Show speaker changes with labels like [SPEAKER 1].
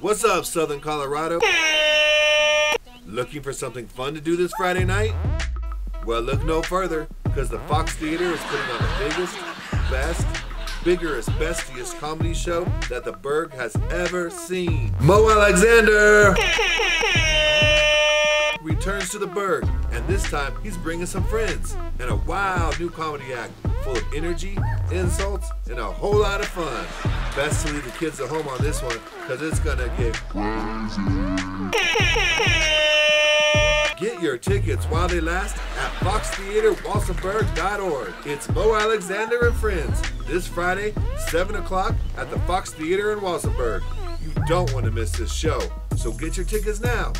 [SPEAKER 1] What's up, Southern Colorado? Looking for something fun to do this Friday night? Well, look no further, because the Fox Theater is putting on the biggest, best, biggerest, bestiest comedy show that the Berg has ever seen. Mo Alexander returns to the Berg, and this time he's bringing some friends and a wild new comedy act full of energy, insults, and a whole lot of fun. Best to leave the kids at home on this one, because it's gonna get crazy. Get your tickets while they last at foxtheaterwalsenburg.org. It's Mo Alexander and Friends this Friday, 7 o'clock at the Fox Theater in Walsenburg. You don't want to miss this show, so get your tickets now